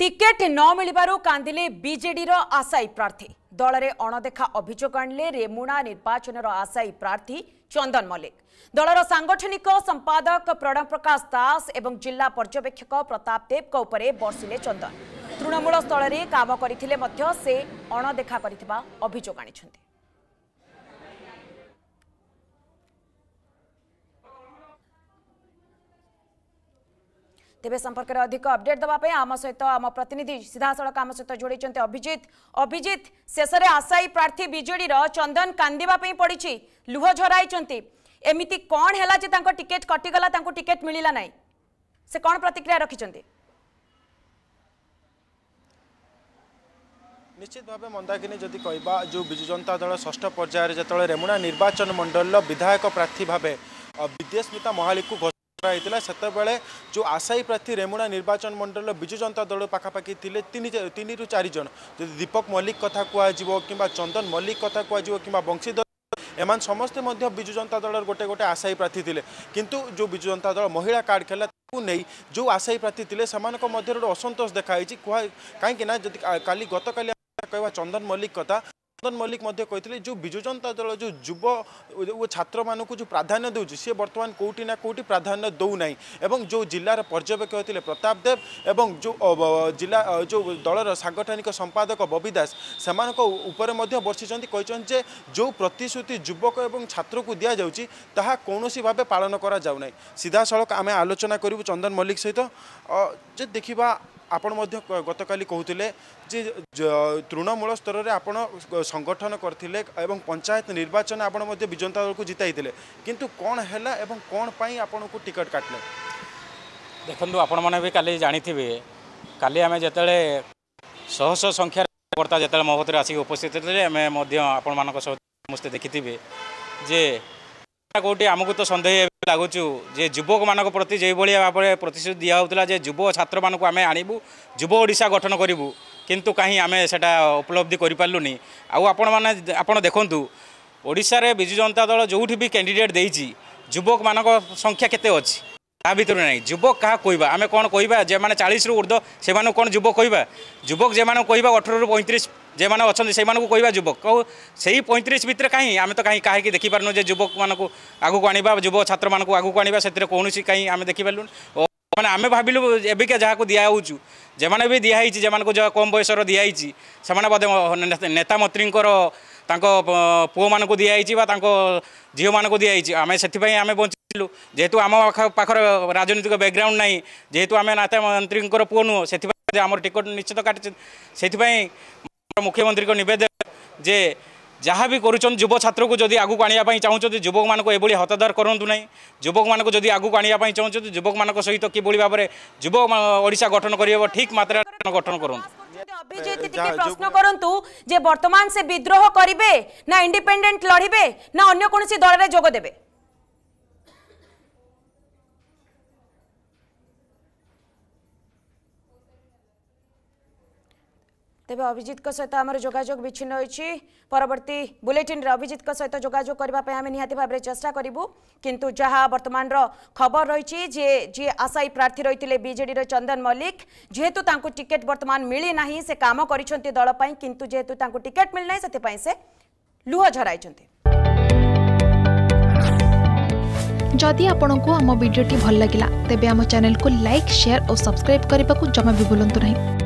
ticket नमिलबु काे विजेडि आशयी प्रार्थी दलले अणदेखा अभियोग आणलेमुणा निर्वाचन र आशयी प्रार्थी चन्दन मल्लिक दल र साङ्गठनिक संपादक प्रणव प्रकाश दास एवं जक प्रताप देव बर्षिले चंदन तृणमूल स्थलले काम मध्य से अणदेखा गरि अभियोग आनि তেবে সম্পর্কের অধিক অপডেট দেওয়া আম সহিত আম প্রতিনিধি সিধাসলখ আম সহ যোড়াই অভিজিৎ অভিজিৎ শেষে আশায়ী প্রার্থী বিজেডির চন্দন কান্দিবা পড়ছে লুহ ঝরাই এমিতি কণ হেলা যে তাঙ্ক টিকেট কটিগলা তাঙ্ক টিকেট মিলিলা নাই সে কণ প্রতিক্রিয়া রাখিছন্তি নিশ্চিত ভাবে মন্দাকিনী যদি কহা যে বিজু জনতা দল ষষ্ঠ পর্যায়ে যেত রেমুনা নির্বাচন মণ্ডলর বিধায়ক প্রার্থী ভাবে বিদ্যেস্মিতা মহালিকু ହୋଇଥିଲା ସେତେବେଳେ ଯେଉଁ ଆଶାୟୀ ପ୍ରାର୍ଥୀ ରେମୁଣା ନିର୍ବାଚନ ମଣ୍ଡଳୀର ବିଜୁ ଜନତା ଦଳ ପାଖାପାଖି ଥିଲେ ତିନି ତିନିରୁ ଚାରି ଜଣ ଯଦି ଦୀପକ ମଲ୍ଲିକ କଥା କୁହାଯିବ କିମ୍ବା ଚନ୍ଦନ ମଲ୍ଲିକ କଥା କୁହାଯିବ କିମ୍ବା ବଂଶୀଧର ଏମାନେ ସମସ୍ତେ ମଧ୍ୟ ବିଜୁ ଜନତା ଦଳର ଗୋଟେ ଗୋଟେ ଆଶାୟୀ ପ୍ରାର୍ଥୀ ଥିଲେ କିନ୍ତୁ ଯେଉଁ ବିଜୁ ଜନତା ଦଳ ମହିଳା କାର୍ଡ଼ ଖେଳିଲା ତାକୁ ନେଇ ଯେଉଁ ଆଶାୟୀ ପ୍ରାର୍ଥୀ ଥିଲେ ସେମାନଙ୍କ ମଧ୍ୟରେ ଗୋଟେ ଅସନ୍ତୋଷ ଦେଖାଯାଇଛି କୁହା କାହିଁକି ନା ଯଦି କାଲି ଗତକାଲି କହିବା ଚନ୍ଦନ ମଲ୍ଲିକ କଥା নন্দন মল্লিক মধ্যে কে যে বিজু জনতা দল যে যুব ও ছাত্র মানুষ যে প্রাধান্য দেউছি সি বর্তমান কোটি না কোটি প্রাধান্য দেউনা এবং যে জেলার পর্যবেক্ষক লে প্রতাপ দেব এবং যে জেলা যে দলর সাংগঠনিক সম্পাদক ববি দাস সে উপরে বর্ষিছেন কিন্তু যে যে প্রতিশ্রুতি যুবক এবং ছাত্রকু দিয়া যাচ্ছি তাহা কৌশি ভাবে পালন করা যাও না সিধাসলখ আমি আলোচনা করবু চন্দন মল্লিক সহ যে দেখা ଆପଣ ମଧ୍ୟ ଗତକାଲି କହୁଥିଲେ ଯେ ତୃଣମୂଳ ସ୍ତରରେ ଆପଣ ସଂଗଠନ କରିଥିଲେ ଏବଂ ପଞ୍ଚାୟତ ନିର୍ବାଚନ ଆପଣ ମଧ୍ୟ ବିଜନତା ଦଳକୁ ଜିତାଇଥିଲେ କିନ୍ତୁ କ'ଣ ହେଲା ଏବଂ କ'ଣ ପାଇଁ ଆପଣଙ୍କୁ ଟିକେଟ୍ କାଟିଲେ ଦେଖନ୍ତୁ ଆପଣମାନେ ବି କାଲି ଜାଣିଥିବେ କାଲି ଆମେ ଯେତେବେଳେ ଶହ ଶହ ସଂଖ୍ୟାରେ କର୍ତ୍ତା ଯେତେବେଳେ ମୋ ଭିତରେ ଆସିକି ଉପସ୍ଥିତ ଥିଲେ ଆମେ ମଧ୍ୟ ଆପଣମାନଙ୍କ ସହିତ ସମସ୍ତେ ଦେଖିଥିବେ ଯେ কোটি আমাকে তো সন্দেহ লাগুছু যে যুবক মানক প্রতি যেভাবে ভাবে প্রতিশ্রুতি দিয়া হচ্ছিল যে যুব ছাত্র মানুষ আমি আনবু যুব ওড়শা গঠন করবু কিন্তু কাহি আমি সেটা উপলব্ধি করে পারলুনি আপন মানে আপনার দেখুন ওড়শার বিজু জনতা দল যেটি বি ক্যাডিডেট দিয়েছি যুবক মানক সংখ্যা কেতে অছি ତା ଭିତରୁ ନାହିଁ ଯୁବକ କାହା କହିବା ଆମେ କ'ଣ କହିବା ଯେମାନେ ଚାଳିଶରୁ ଉର୍ଦ୍ଧ ସେମାନଙ୍କୁ କ'ଣ ଯୁବକ କହିବା ଯୁବକ ଯେମାନଙ୍କୁ କହିବା ଅଠରରୁ ପଇଁତିରିଶ ଯେଉଁମାନେ ଅଛନ୍ତି ସେଇମାନଙ୍କୁ କହିବା ଯୁବକ ସେଇ ପଇଁତିରିଶ ଭିତରେ କାହିଁ ଆମେ ତ କାହିଁ କାହିଁକି ଦେଖିପାରୁନୁ ଯେ ଯୁବକମାନଙ୍କୁ ଆଗକୁ ଆଣିବା ଯୁବ ଛାତ୍ରମାନଙ୍କୁ ଆଗକୁ ଆଣିବା ସେଥିରେ କୌଣସି କାହିଁ ଆମେ ଦେଖିପାରିଲୁନି ମାନେ ଆମେ ଭାବିଲୁ ଏବିକା ଯାହାକୁ ଦିଆହେଉଛୁ ଯେଉଁମାନେ ବି ଦିଆହେଇଛି ଯେମାନଙ୍କୁ ଯାହା କମ୍ ବୟସର ଦିଆହେଇଛି ସେମାନେ ବୋଧେ ନେତା ମନ୍ତ୍ରୀଙ୍କର ତାଙ୍କ ପୁଅମାନଙ୍କୁ ଦିଆହେଇଛି ବା ତାଙ୍କ ଝିଅମାନଙ୍କୁ ଦିଆହେଇଛି ଆମେ ସେଥିପାଇଁ ଆମେ ବଞ୍ଚିଲୁ ଯେହେତୁ ଆମ ପାଖରେ ରାଜନୈତିକ ବ୍ୟାକ୍ଗ୍ରାଉଣ୍ଡ ନାହିଁ ଯେହେତୁ ଆମେ ନେତା ମନ୍ତ୍ରୀଙ୍କର ପୁଅ ନୁହଁ ସେଥିପାଇଁ ଆମର ଟିକେଟ୍ ନିଶ୍ଚିତ କାଟିଛନ୍ତି ସେଥିପାଇଁ ମୁଖ୍ୟମନ୍ତ୍ରୀଙ୍କ ନିବେଦନ ଯେ ଯାହା ବି କରୁଛନ୍ତି ଯୁବ ଛାତ୍ରକୁ ଯଦି ଆଗକୁ ଆଣିବା ପାଇଁ ଚାହୁଁଛନ୍ତି ଯୁବକମାନଙ୍କୁ ଏଭଳି ହତାଦର କରନ୍ତୁ ନାହିଁ ଯୁବକମାନଙ୍କୁ ଯଦି ଆଗକୁ ଆଣିବା ପାଇଁ ଚାହୁଁଛନ୍ତି ଯୁବକମାନଙ୍କ ସହିତ କିଭଳି ଭାବରେ ଯୁବ ଓଡ଼ିଶା ଗଠନ କରିହେବ ଠିକ୍ ମାତ୍ରାରେ ଗଠନ କରନ୍ତୁ অভিজিৎ টিকে প্রশ্ন করন্তু যে বর্তমান সে বিদ্রোহ করিবে না ইন্ডিপেন্ডেন্ট লড়িবে না অন্য কোনসি দলরে যোগ দেবে তেবে অভিজিৎ কা সৈতা আমাৰ যোগাযোগ বিচ্ছিন্ন হৈছে পৰৱৰ্তী বুলেটিন ৰ অভিজিৎ কা সৈতা যোগাযোগ কৰিব পাৰি আমি নিহতিভাৱৰে চেষ্টা কৰিবো কিন্তু জহা বৰ্তমানৰ খবৰ ৰৈছে যে যে আচাই প্ৰাৰ্থী ৰৈtile বিজেডি ৰ চন্দন মল্লিক যেহতো তাকো টিকেট বৰ্তমান মিলি নাই সে কাম কৰিছন্তি দল পাই কিন্তু যেহতো তাকো টিকেট মিল নাই সেইতে পাৈছে লোহা झৰাইছন্তি যদি আপোনাকো আমা ভিডিওটি ভাল লাগিলা তেবে আমা চানেলক লাইক শেয়াৰ আৰু সাবস্ক্রাইব কৰিবাকো জমাবি বুলন্ত নাই